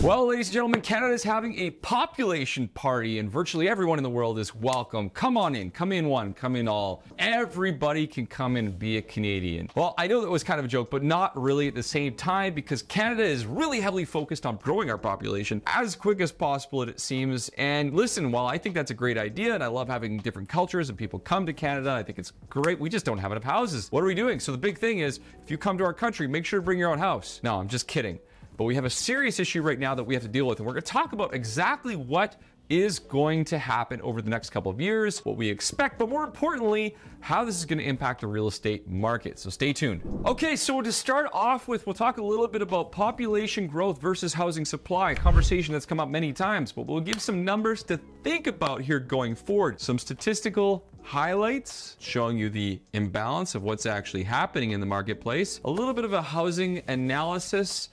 Well, ladies and gentlemen, Canada is having a population party, and virtually everyone in the world is welcome. Come on in, come in one, come in all. Everybody can come and be a Canadian. Well, I know that was kind of a joke, but not really at the same time because Canada is really heavily focused on growing our population as quick as possible, it seems. And listen, while I think that's a great idea and I love having different cultures and people come to Canada, I think it's great. We just don't have enough houses. What are we doing? So the big thing is if you come to our country, make sure to bring your own house. No, I'm just kidding. But we have a serious issue right now that we have to deal with, and we're going to talk about exactly what is going to happen over the next couple of years, what we expect, but more importantly, how this is going to impact the real estate market. So stay tuned. Okay, so to start off with, we'll talk a little bit about population growth versus housing supply, a conversation that's come up many times, but we'll give some numbers to think about here going forward. Some statistical highlights showing you the imbalance of what's actually happening in the marketplace, a little bit of a housing analysis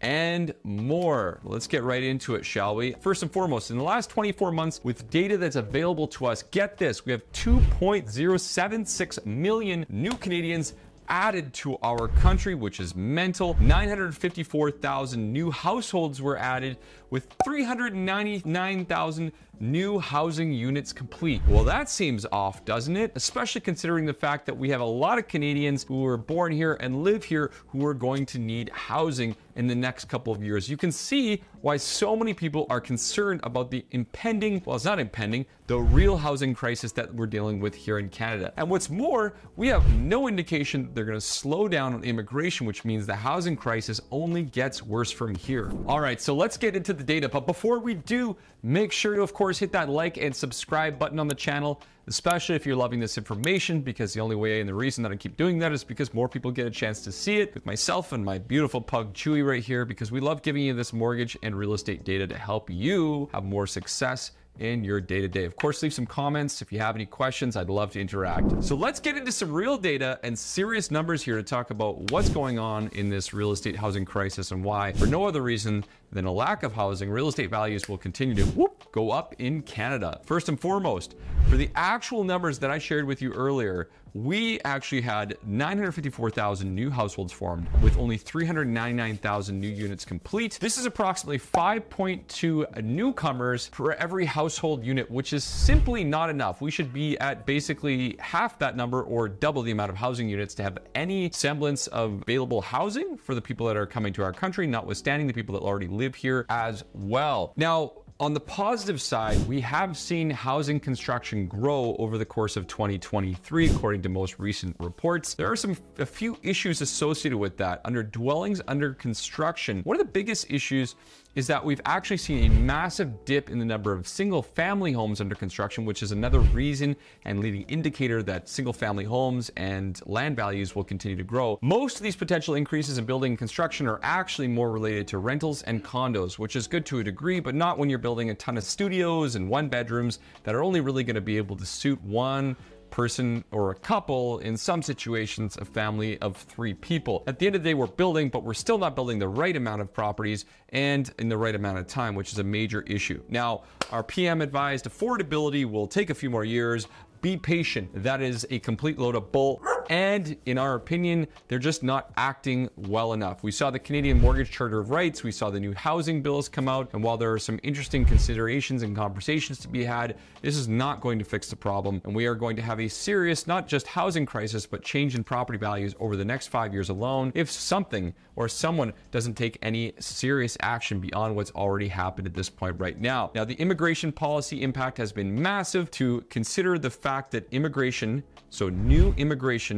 and more. Let's get right into it, shall we? First and foremost, in the last 24 months, with data that's available to us, get this, we have 2.076 million new Canadians added to our country, which is mental. 954,000 new households were added, with 399,000 new housing units complete. Well, that seems off, doesn't it? Especially considering the fact that we have a lot of Canadians who were born here and live here who are going to need housing in the next couple of years. You can see why so many people are concerned about the impending, well, it's not impending, the real housing crisis that we're dealing with here in Canada. And what's more, we have no indication they're going to slow down on immigration, which means the housing crisis only gets worse from here. All right, so let's get into the data. But before we do, make sure to, of course, hit that like and subscribe button on the channel especially if you're loving this information, because the only way and the reason that I keep doing that is because more people get a chance to see it with myself and my beautiful pug Chewy right here, because we love giving you this mortgage and real estate data to help you have more success in your day to day. Of course, leave some comments if you have any questions. I'd love to interact. So let's get into some real data and serious numbers here to talk about what's going on in this real estate housing crisis and why, for no other reason than a lack of housing, real estate values will continue to whoop, go up in Canada. First and foremost, for the actual numbers that I shared with you earlier, we actually had 954,000 new households formed with only 399,000 new units complete. This is approximately 5.2 newcomers per every household unit, which is simply not enough. We should be at basically half that number or double the amount of housing units to have any semblance of available housing for the people that are coming to our country, notwithstanding the people that already live here as well. Now, on the positive side, we have seen housing construction grow over the course of 2023, according to most recent reports. There are some a few issues associated with that. Under dwellings under construction, one of the biggest issues is that we've actually seen a massive dip in the number of single family homes under construction, which is another reason and leading indicator that single family homes and land values will continue to grow. Most of these potential increases in building construction are actually more related to rentals and condos, which is good to a degree, but not when you're building a ton of studios and one bedrooms that are only really going to be able to suit one person or a couple, in some situations, a family of three people. At the end of the day, we're building, but we're still not building the right amount of properties and in the right amount of time, which is a major issue. Now, our PM advised affordability will take a few more years, be patient. That is a complete load of bull. And in our opinion, they're just not acting well enough. We saw the Canadian Mortgage Charter of Rights, we saw the new housing bills come out, and while there are some interesting considerations and conversations to be had, this is not going to fix the problem. And we are going to have a serious, not just housing crisis, but change in property values over the next five years alone if something or someone doesn't take any serious action beyond what's already happened at this point right now. Now, the immigration policy impact has been massive to consider the fact that immigration, so new immigration,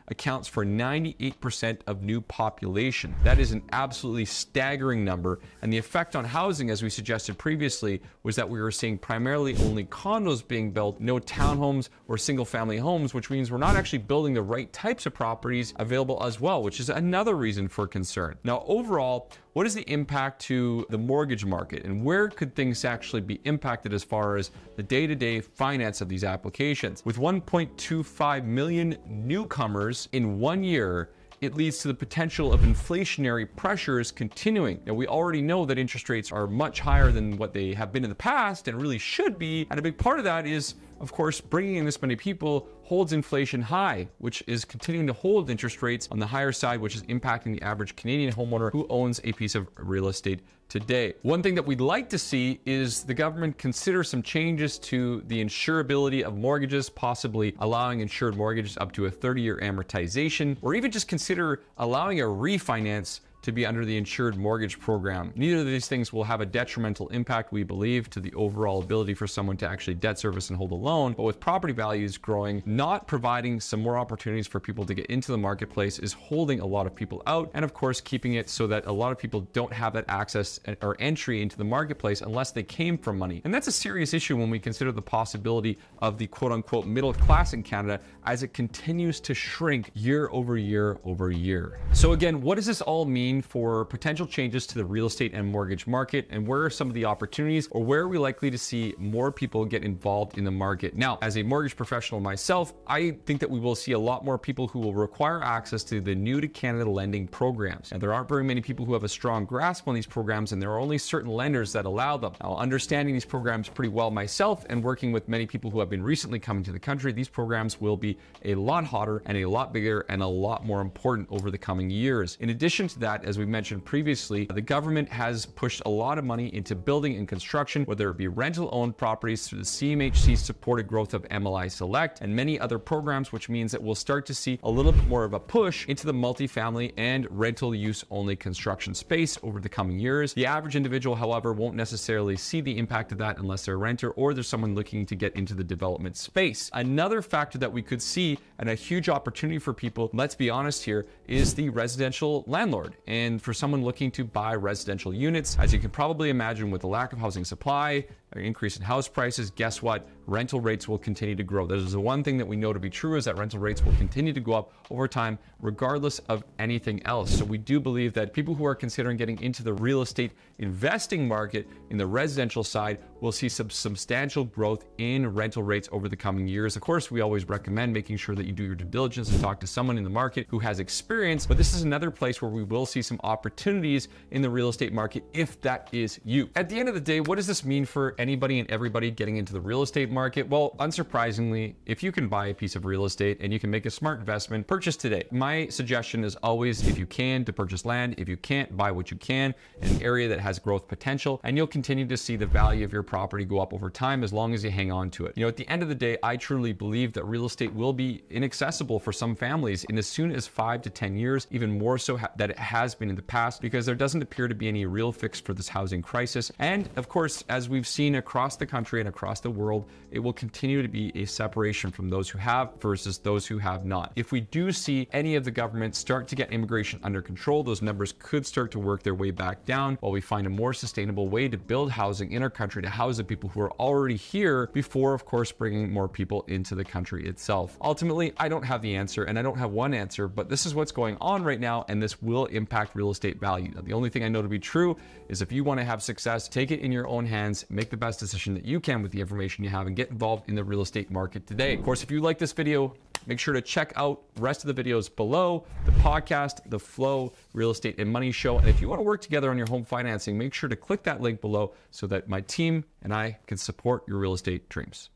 accounts for 98% of new population. That is an absolutely staggering number. And the effect on housing, as we suggested previously, was that we were seeing primarily only condos being built, no townhomes or single family homes, which means we're not actually building the right types of properties available as well, which is another reason for concern. Now, overall, what is the impact to the mortgage market and where could things actually be impacted as far as the day-to-day finance of these applications? With 1.25 million newcomers in one year, it leads to the potential of inflationary pressures continuing. Now, we already know that interest rates are much higher than what they have been in the past and really should be. And a big part of that is of course, bringing in this many people holds inflation high, which is continuing to hold interest rates on the higher side, which is impacting the average Canadian homeowner who owns a piece of real estate today. One thing that we'd like to see is the government consider some changes to the insurability of mortgages, possibly allowing insured mortgages up to a 30 year amortization, or even just consider allowing a refinance to be under the insured mortgage program. Neither of these things will have a detrimental impact, we believe, to the overall ability for someone to actually debt service and hold a loan. But with property values growing, not providing some more opportunities for people to get into the marketplace is holding a lot of people out. And of course, keeping it so that a lot of people don't have that access or entry into the marketplace unless they came from money. And that's a serious issue when we consider the possibility of the quote unquote middle class in Canada as it continues to shrink year over year over year. So again, what does this all mean? For potential changes to the real estate and mortgage market? And where are some of the opportunities or where are we likely to see more people get involved in the market? Now, as a mortgage professional myself, I think that we will see a lot more people who will require access to the new to Canada lending programs. And there aren't very many people who have a strong grasp on these programs, and there are only certain lenders that allow them. Now, understanding these programs pretty well myself and working with many people who have been recently coming to the country, these programs will be a lot hotter and a lot bigger and a lot more important over the coming years. In addition to that, as we mentioned previously, the government has pushed a lot of money into building and construction, whether it be rental owned properties through the CMHC supported growth of MLI Select and many other programs, which means that we'll start to see a little bit more of a push into the multifamily and rental use only construction space over the coming years. The average individual, however, won't necessarily see the impact of that unless they're a renter or there's someone looking to get into the development space. Another factor that we could see and a huge opportunity for people, let's be honest here, is the residential landlord. And for someone looking to buy residential units, as you can probably imagine with the lack of housing supply, Uh, increase in house prices, guess what? Rental rates will continue to grow. That is the one thing that we know to be true is that rental rates will continue to go up over time, regardless of anything else. So we do believe that people who are considering getting into the real estate investing market in the residential side will see some substantial growth in rental rates over the coming years. Of course, we always recommend making sure that you do your due diligence and talk to someone in the market who has experience, but this is another place where we will see some opportunities in the real estate market if that is you. At the end of the day, what does this mean for anybody and everybody getting into the real estate market? Well, unsurprisingly, if you can buy a piece of real estate and you can make a smart investment, purchase today. My suggestion is always, if you can, to purchase land. If you can't, buy what you can in an area that has growth potential, and you'll continue to see the value of your property go up over time as long as you hang on to it. You know, at the end of the day, I truly believe that real estate will be inaccessible for some families in as soon as five to 10 years, even more so ha- that it has been in the past, because there doesn't appear to be any real fix for this housing crisis. And of course, as we've seen seen across the country and across the world, it will continue to be a separation from those who have versus those who have not. If we do see any of the governments start to get immigration under control, those numbers could start to work their way back down while we find a more sustainable way to build housing in our country to house the people who are already here before, of course, bringing more people into the country itself. Ultimately, I don't have the answer and I don't have one answer, but this is what's going on right now and this will impact real estate value. Now, the only thing I know to be true is if you want to have success, take it in your own hands, make the best decision that you can with the information you have and get involved in the real estate market today. Of course, if you like this video, make sure to check out rest of the videos below, the podcast, the Flow Real Estate and Money Show. And if you want to work together on your home financing, make sure to click that link below so that my team and I can support your real estate dreams.